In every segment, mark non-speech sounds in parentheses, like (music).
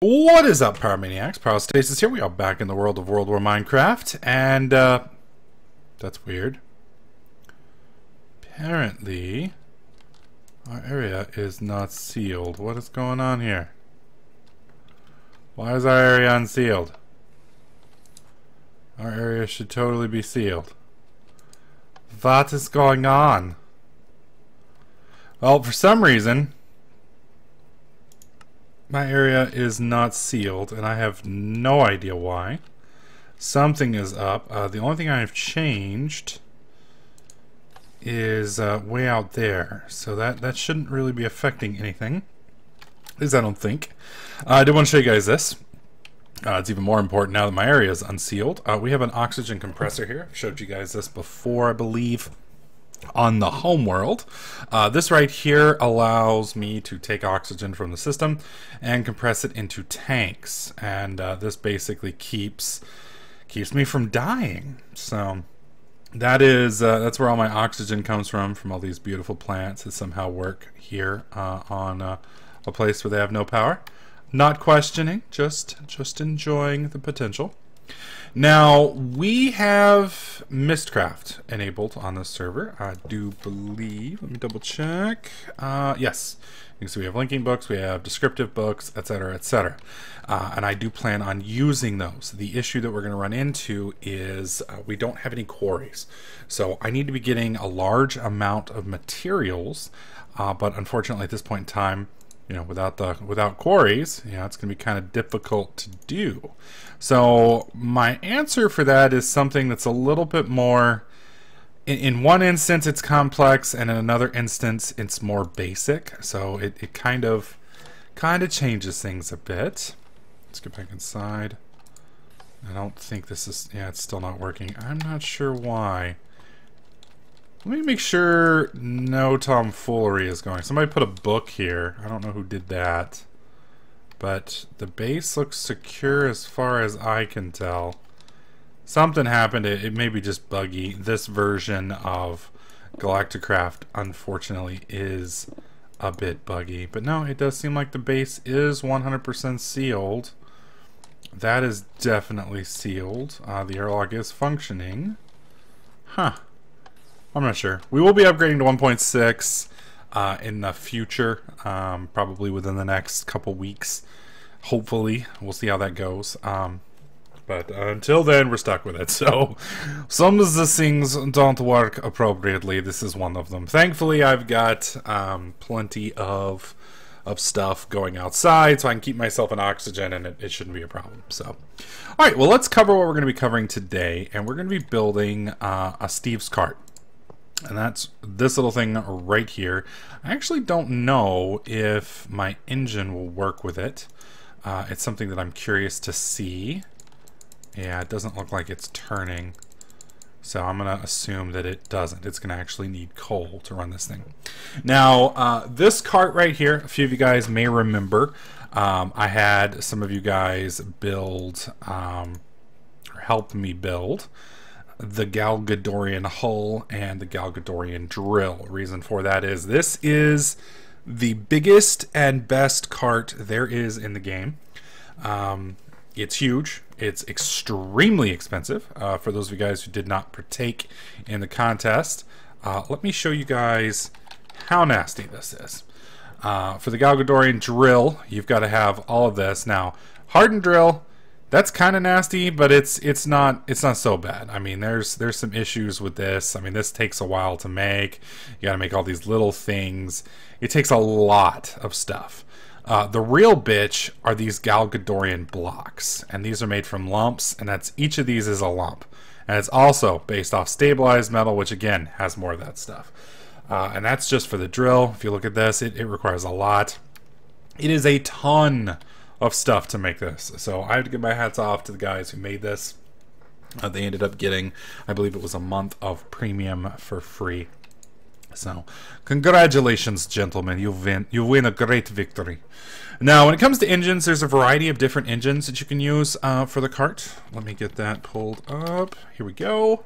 What is up, Pyromaniacs? Pyrostasis here. We are back in the world of World War Minecraft, and, uh, that's weird. Apparently, our area is not sealed. What is going on here? Why is our area unsealed? Our area should totally be sealed. What is going on? Well, for some reason, my area is not sealed, and I have no idea why. Something is up. Uh, the only thing I have changed is uh, way out there, so that, that shouldn't really be affecting anything. At least I don't think. Uh, I did want to show you guys this. Uh, it's even more important now that my area is unsealed. Uh, we have an oxygen compressor here. Showed you guys this before, I believe on the home world. Uh, this right here allows me to take oxygen from the system and compress it into tanks. And uh, this basically keeps keeps me from dying. So that is uh, that's where all my oxygen comes from, from all these beautiful plants that somehow work here uh, on uh, a place where they have no power. Not questioning, just just enjoying the potential. Now, we have Mystcraft enabled on this server. I do believe, let me double check. Uh, yes, see we have linking books, we have descriptive books, etc., etc. Uh, and I do plan on using those. The issue that we're going to run into is uh, we don't have any quarries. So I need to be getting a large amount of materials, uh, but unfortunately at this point in time, you know, without the without quarries, yeah, it's going to be kind of difficult to do. So my answer for that is something that's a little bit more. In, in one instance, it's complex, and in another instance, it's more basic. So it, it kind of kind of changes things a bit. Let's get back inside. I don't think this is. Yeah, it's still not working. I'm not sure why. Let me make sure no tomfoolery is going. Somebody put a book here. I don't know who did that. But the base looks secure as far as I can tell. Something happened. It, it may be just buggy. This version of Galacticraft, unfortunately, is a bit buggy. But no, it does seem like the base is 100% sealed. That is definitely sealed. Uh, the airlock is functioning. Huh. I'm not sure. We will be upgrading to 1.6 uh, in the future, um, probably within the next couple weeks. Hopefully, we'll see how that goes. Um, but until then, we're stuck with it. (laughs) So, some of the things don't work appropriately. This is one of them. Thankfully, I've got um, plenty of of stuff going outside, so I can keep myself in oxygen, and it, it shouldn't be a problem. So, all right, well, let's cover what we're going to be covering today, and we're going to be building uh, a Steve's cart and that's this little thing right here. I actually don't know if my engine will work with it. Uh, it's something that I'm curious to see. Yeah, it doesn't look like it's turning. So I'm going to assume that it doesn't. It's going to actually need coal to run this thing. Now, uh, this cart right here, a few of you guys may remember, um, I had some of you guys build, um, or help me build, the Galgadorian hull and the Galgadorian drill. Reason for that is this is the biggest and best cart there is in the game. Um, it's huge. It's extremely expensive. Uh, for those of you guys who did not partake in the contest, uh, let me show you guys how nasty this is. Uh, for the Galgadorian drill, you've got to have all of this. Now, hardened drill, that's kind of nasty, but it's it's not it's not so bad. I mean, there's there's some issues with this. I mean, this takes a while to make. You got to make all these little things. It takes a lot of stuff. Uh, the real bitch are these Galgadorian blocks, and these are made from lumps, and that's each of these is a lump, and it's also based off stabilized metal, which again has more of that stuff. Uh, and that's just for the drill. If you look at this, it, it requires a lot. It is a ton of stuff to make this. So I have to give my hats off to the guys who made this. Uh, they ended up getting, I believe it was a month of premium for free. So, congratulations, gentlemen. You win. You win a great victory. Now, when it comes to engines, there's a variety of different engines that you can use uh, for the cart. Let me get that pulled up. Here we go.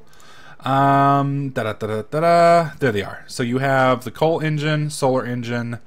Um, da -da -da. There they are. So you have the coal engine, solar engine,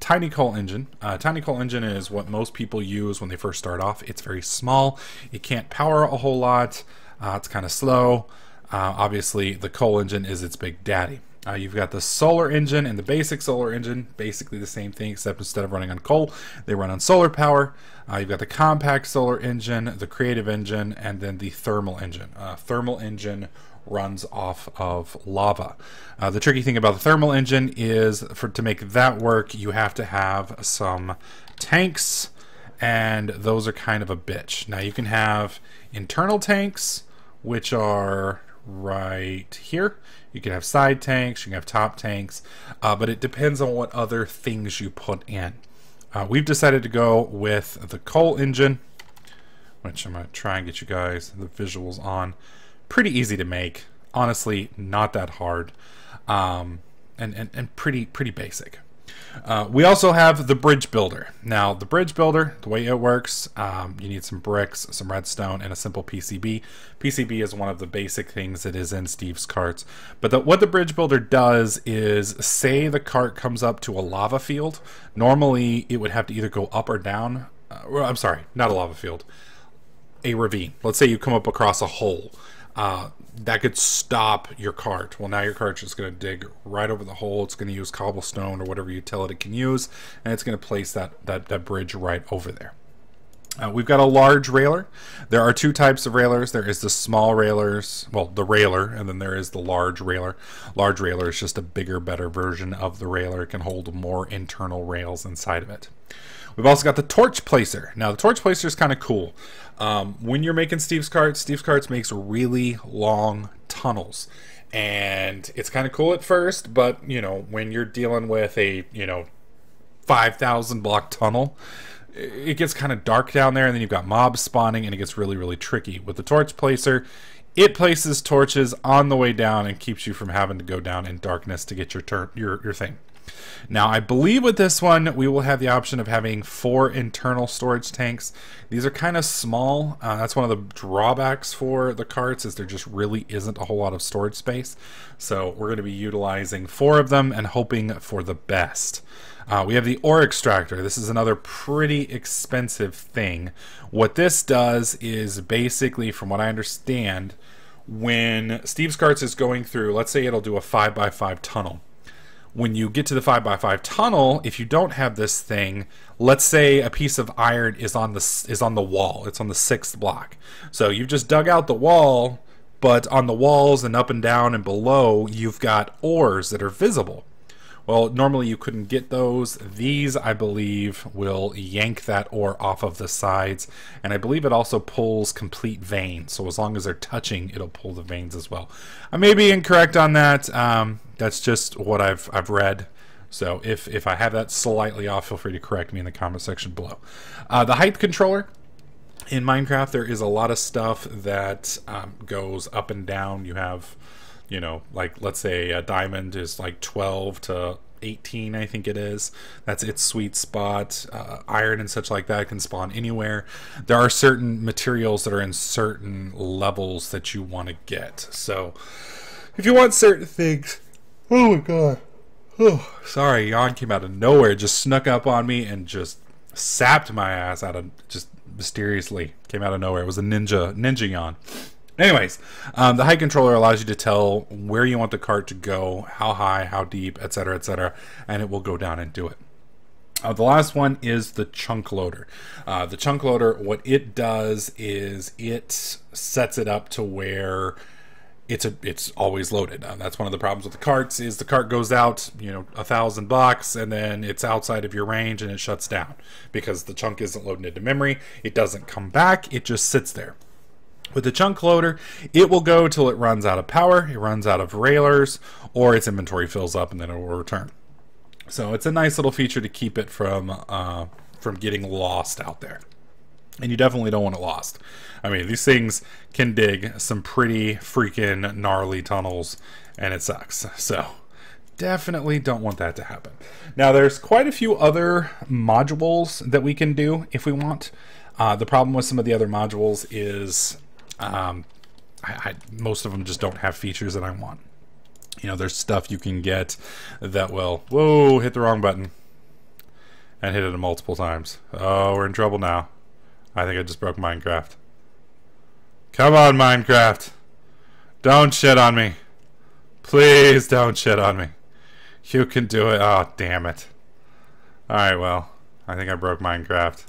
Tiny Coal Engine. Uh, Tiny Coal Engine is what most people use when they first start off. It's very small. It can't power a whole lot. Uh, it's kind of slow. Uh, obviously, the coal engine is its big daddy. Uh, you've got the solar engine and the basic solar engine, basically the same thing, except instead of running on coal, they run on solar power. Uh, you've got the compact solar engine, the creative engine, and then the thermal engine. Uh, thermal engine runs off of lava. Uh, the tricky thing about the thermal engine is for to make that work, you have to have some tanks, and those are kind of a bitch. Now you can have internal tanks, which are right here. You can have side tanks, you can have top tanks, uh, but it depends on what other things you put in. Uh, we've decided to go with the coal engine, which I'm going to try and get you guys the visuals on. Pretty easy to make. Honestly, not that hard. Um, and, and, and pretty pretty basic. Uh, we also have the bridge builder. Now, the bridge builder, the way it works, um, you need some bricks, some redstone, and a simple PCB. PCB is one of the basic things that is in Steve's carts. But the, what the bridge builder does is, say the cart comes up to a lava field. Normally, it would have to either go up or down. Uh, I'm sorry, not a lava field, a ravine. Let's say you come up across a hole. Uh, that could stop your cart. Well, now your cart's just going to dig right over the hole. It's going to use cobblestone or whatever utility it can use, and it's going to place that, that, that bridge right over there. Uh, we've got a large railer. There are two types of railers. There is the small railers, well, the railer, and then there is the large railer. Large railer is just a bigger, better version of the railer. It can hold more internal rails inside of it. We've also got the torch placer. Now, the torch placer is kind of cool. Um, when you're making Steve's carts, Steve's carts makes really long tunnels. And it's kind of cool at first, but, you know, when you're dealing with a, you know, 5,000 block tunnel, it gets kind of dark down there, and then you've got mobs spawning, and it gets really, really tricky. With the torch placer, it places torches on the way down and keeps you from having to go down in darkness to get your turn your your thing. Now, I believe with this one, we will have the option of having four internal storage tanks. These are kind of small. Uh, that's one of the drawbacks for the carts is there just really isn't a whole lot of storage space. So we're going to be utilizing four of them and hoping for the best. Uh, we have the ore extractor. This is another pretty expensive thing. What this does is basically, from what I understand, when Steve's Carts is going through, let's say it'll do a 5x5 tunnel when you get to the 5x5 tunnel, if you don't have this thing, let's say a piece of iron is on the is on the wall. It's on the sixth block. So you've just dug out the wall, but on the walls and up and down and below, you've got ores that are visible. Well, normally you couldn't get those. These, I believe, will yank that ore off of the sides. And I believe it also pulls complete veins. So as long as they're touching, it'll pull the veins as well. I may be incorrect on that. Um, that's just what I've, I've read. So if, if I have that slightly off, feel free to correct me in the comment section below. Uh, the height controller, in Minecraft, there is a lot of stuff that um, goes up and down. You have you know, like let's say a diamond is like 12 to 18, I think it is. That's its sweet spot. Uh, iron and such like that can spawn anywhere. There are certain materials that are in certain levels that you want to get. So if you want certain things, oh my god. Oh, sorry, yawn came out of nowhere, just snuck up on me and just sapped my ass out of just mysteriously came out of nowhere. It was a ninja ninja yawn. Anyways, um, the height controller allows you to tell where you want the cart to go, how high, how deep, etc., etc., and it will go down and do it. Uh, the last one is the chunk loader. Uh, the chunk loader, what it does is it sets it up to where it's a it's always loaded. Uh, that's one of the problems with the carts is the cart goes out, you know, a thousand blocks, and then it's outside of your range and it shuts down because the chunk isn't loaded into memory. It doesn't come back. It just sits there. With the chunk loader, it will go till it runs out of power, it runs out of railers, or its inventory fills up and then it will return. So it's a nice little feature to keep it from uh, from getting lost out there. And you definitely don't want it lost. I mean, these things can dig some pretty freaking gnarly tunnels, and it sucks. So definitely don't want that to happen. Now, there's quite a few other modules that we can do if we want. Uh, the problem with some of the other modules is um, I, I, most of them just don't have features that I want. You know, there's stuff you can get that will, whoa, hit the wrong button. and hit it multiple times. Oh, we're in trouble now. I think I just broke Minecraft. Come on, Minecraft. Don't shit on me. Please don't shit on me. You can do it. Oh, damn it. Alright, well. I think I broke Minecraft.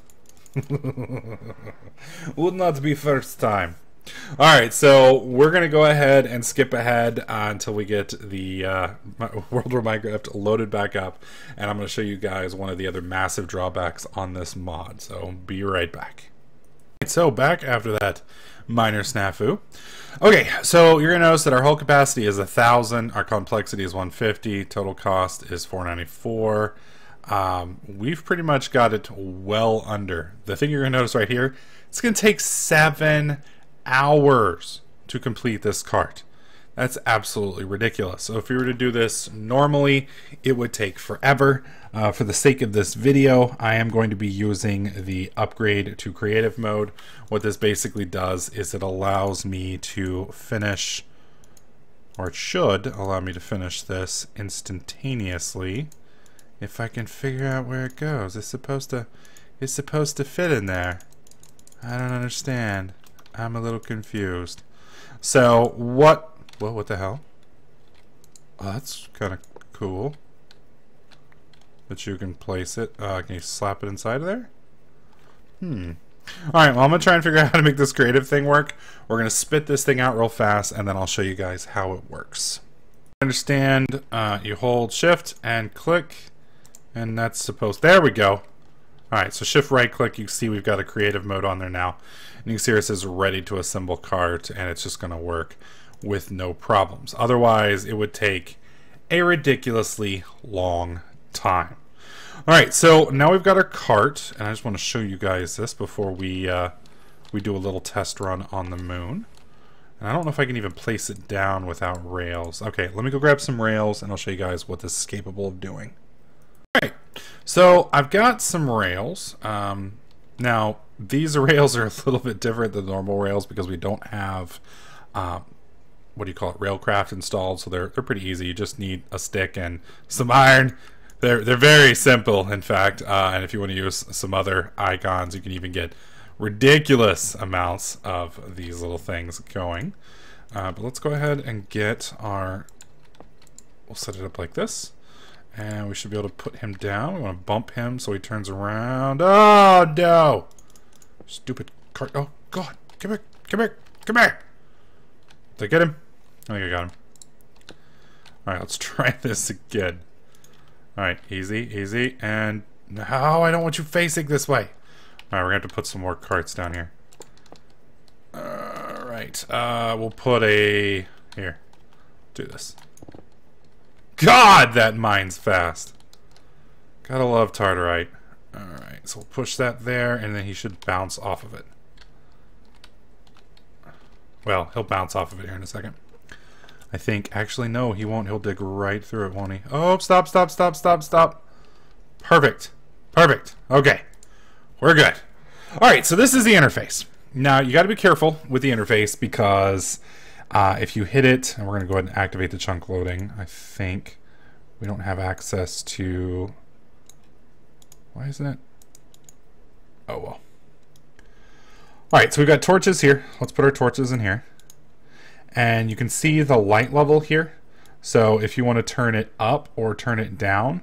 (laughs) Would not be first time. Alright, so we're to go ahead and skip ahead uh, until we get the uh, (laughs) World War Minecraft loaded back up. And I'm to show you guys one of the other massive drawbacks on this mod. So be right back. So back after that minor snafu. Okay, so you're gonna notice that our hull capacity is a thousand, our complexity is 150, total cost is 494. Um, we've pretty much got it well under. The thing you're gonna notice right here, it's gonna take seven hours to complete this cart. That's absolutely ridiculous. So if you were to do this normally, it would take forever. Uh, for the sake of this video, I am going to be using the upgrade to creative mode. What this basically does is it allows me to finish, or it should allow me to finish this instantaneously. If I can figure out where it goes. It's supposed to, it's supposed to fit in there. I don't understand. I'm a little confused. So what well, what the hell? Oh, that's kind of cool. That you can place it. Uh, can you slap it inside of there? Hmm. Alright, well, I'm going to try and figure out (laughs) how to make this creative thing work. We're going to spit this thing out real fast, and then I'll show you guys how it works. Understand, uh, you hold shift and click, and that's supposed... There we go. Alright, so shift right click, you see we've got a creative mode on there now. And you can see it says ready to assemble cart, and it's just going to work with no problems. Otherwise, it would take a ridiculously long time. All right, so now we've got our cart, and I just want to show you guys this before we uh, we do a little test run on the moon. And I don't know if I can even place it down without rails. Okay, let me go grab some rails, and I'll show you guys what this is capable of doing. All right, so I've got some rails. Um, now, these (laughs) rails are a little bit different than normal rails because we don't have uh, what do you call it railcraft installed so they're they're pretty easy. You just need a stick and some iron. They're they're very simple in fact uh, and if you want to use some other icons you can even get ridiculous amounts of these little things going. Uh, but let's go ahead and get our we'll set it up like this and we should be able to put him down we want to bump him so he turns around oh no stupid cart oh god come here come here come here did I get him? I think I got him. Alright, let's (laughs) try this again. Alright, easy, easy, and... No, I don't want you facing this way! Alright, we're gonna have to put some more carts down here. Alright, uh, we'll put a... Here. Do this. God, that mine's fast! Gotta love Tartarite. Alright, so we'll push that there, and then he should bounce off of it. Well, he'll bounce off of it here in a second. I think. Actually, no, he won't. He'll dig right through it, won't he? Oh, stop, stop, stop, stop, stop. Perfect. Perfect. Okay. We're good. All right, so this is the interface. Now, you got to be careful with the interface because uh, if you hit it, and we're going to go ahead and activate the chunk loading, I think we don't have access to... Why isn't it? Oh, well. All right, so we've got torches here. Let's put our torches in here and you can see the light level here. So if you want to turn it up or turn it down,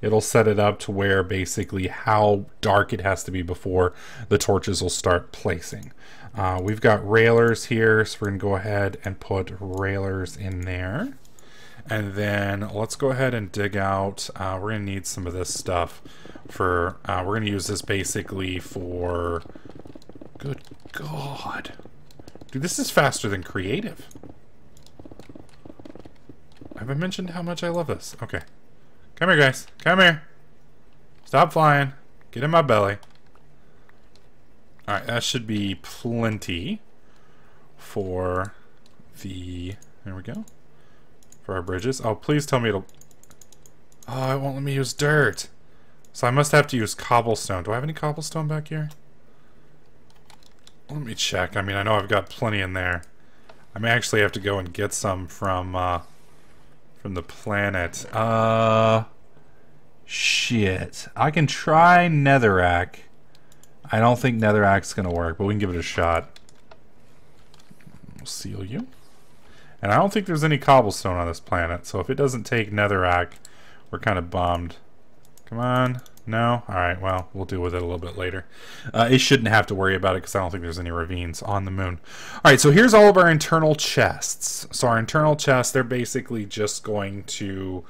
it'll set it up to where basically how dark it has to be before the torches will start placing. Uh, we've got railers here, so we're going to go ahead and put railers in there. And then let's go ahead and dig out, uh, we're going to need some of this stuff for, uh, we're going to use this basically for, good God. Dude, this is faster than creative. Have I mentioned how much I love this? Okay. Come here, guys. Come here. Stop flying. Get in my belly. Alright, that should be plenty for the... There we go. For our bridges. Oh, please tell me it'll... Oh, it won't let me use dirt. So I must have to use cobblestone. Do I have any cobblestone back here? Let me check. I mean, I know I've got plenty in there. I may actually have to go and get some from uh, from the planet. Uh, Shit. I can try Netherrack. I don't think Netherrack's gonna work, but we can give it a shot. We'll seal you. And I don't think there's any cobblestone on this planet, so if it doesn't take Netherrack, we're kind of bummed. Come on. No? Alright, well, we'll deal with it a little bit later. Uh, it shouldn't have to worry about it because I don't think there's any ravines on the moon. Alright, so here's all of our internal chests. So our internal chests, they're basically just going to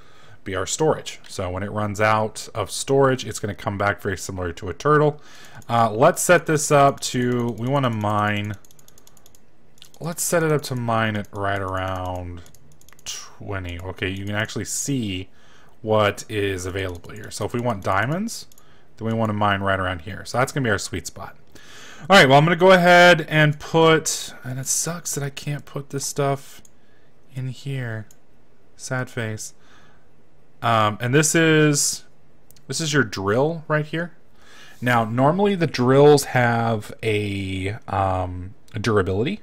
be our storage. So when it runs out of storage, it's going to come back very similar to a turtle. Uh, let's set this up to, we want to mine, let's set it up to mine it right around 20. Okay, you can actually see what is available here. So if we want diamonds, then we want to mine right around here. So that's going to be our sweet spot. All right, well, I'm going to go ahead and put, and it sucks that I can't put this stuff in here. Sad face. Um, and this is, this is your drill right here. Now, normally the drills have a, um, a durability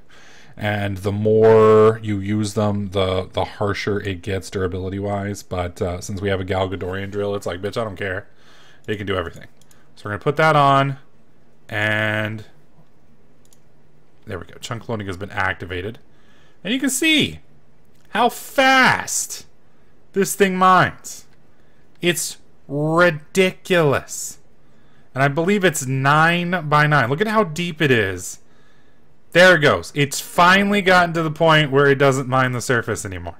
and the more you use them, the the harsher it gets durability wise. But uh, since we have a Galgadorian drill, it's like, bitch, I don't care. It can do everything. So we're gonna put that on, and there we go. Chunk loading has been activated, and you can see how fast this thing mines. It's ridiculous. And I believe it's 9 by 9. Look at how deep it is. There it goes. It's finally gotten to the point where it doesn't mind the surface anymore.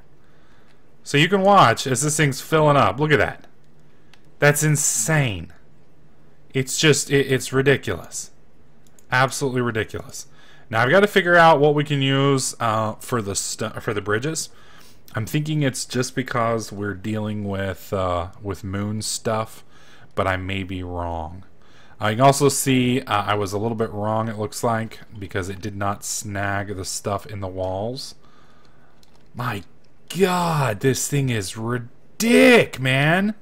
So you can watch as this thing's filling up. Look at that. That's insane. It's just, it, it's ridiculous. Absolutely ridiculous. Now I've got to figure out what we can use uh, for the for the bridges. I'm thinking it's just because we're dealing with uh, with moon stuff, but I may be wrong. Uh, you can also see uh, I was a little bit wrong, it looks like, because it did not snag the stuff in the walls. My god, this thing is ridic, man.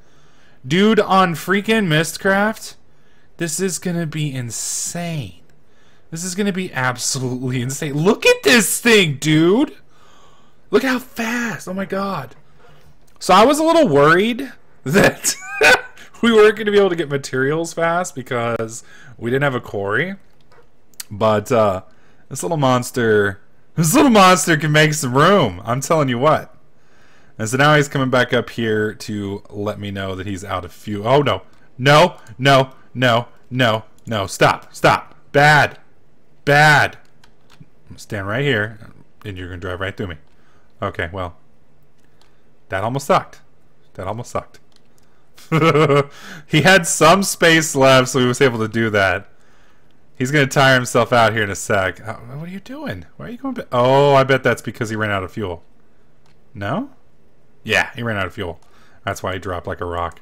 Dude, on freaking Mystcraft, this is to be insane. This is to be absolutely insane. Look at this thing, dude. Look how fast. Oh my god. So I was a little worried (laughs) that we weren't going to be able to get materials fast because we didn't have a quarry. But uh, this little monster, this little monster can make some room. I'm telling you what. And so now he's coming back up here to let me know that he's out of fuel. Oh no, no, no, no, no, no! Stop, stop! Bad, bad. Stand right here, and you're gonna drive right through me. Okay, well, that almost sucked. That almost sucked. (laughs) he had some space left, so he was able to do that. He's going to tire himself out here in a sec. Uh, what are you doing? Why are you going? Oh, I bet that's because he ran out of fuel. No? Yeah, he ran out of fuel. That's why he dropped like a rock.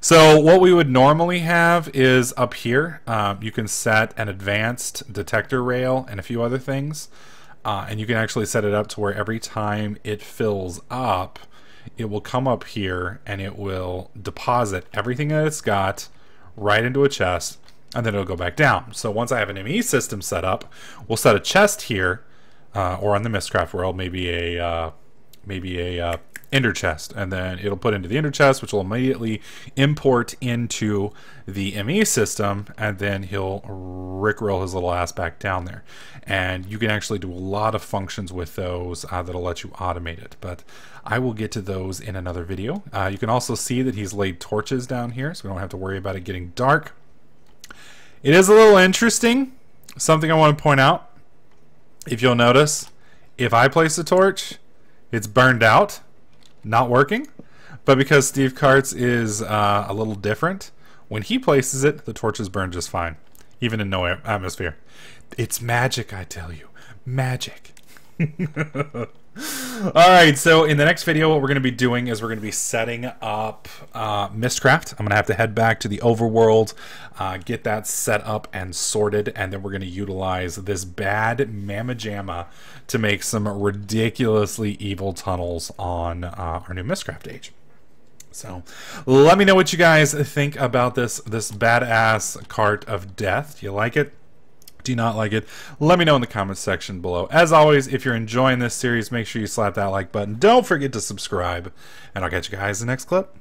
So what we would normally have is up here. Um, you can set an advanced detector rail and a few other things. Uh, and you can actually set it up to where every time it fills up, it will come up here and it will deposit everything that it's got right into a chest and then it'll go back down. So once I have an ME system set up, we'll set a chest here uh, or on the Mystcraft world, maybe a uh, maybe a uh, ender chest and then it'll put into the ender chest which will immediately import into the ME system and then he'll rickroll his little ass back down there. And you can actually do a lot of functions with those uh, that'll let you automate it. But I will get to those in another video. Uh, you can also see that he's laid torches down here so we don't have to worry about it getting dark. It is a little interesting. Something I want to point out if you'll notice if I place a torch it's burned out not working. But because Steve's Carts is uh, a little different, when he places it, the torches burn just fine, even in no atmosphere. It's magic, I tell you. Magic. (laughs) All right, so in the next video, what we're going to be doing is we're going to be setting up uh, Mystcraft. I'm going to have to head back to the overworld, uh, get that set up and sorted, and then we're going to utilize this bad Mamma Jamma to make some ridiculously evil tunnels on uh, our new Mystcraft age. So, let me know what you guys think about this this badass cart of death. Do you like it? Do not like it? Let me know in the comments section below. As always, if you're enjoying this series, make sure you slap that like button. Don't forget to subscribe, and I'll catch you guys in the next clip.